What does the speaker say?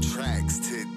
tracks today.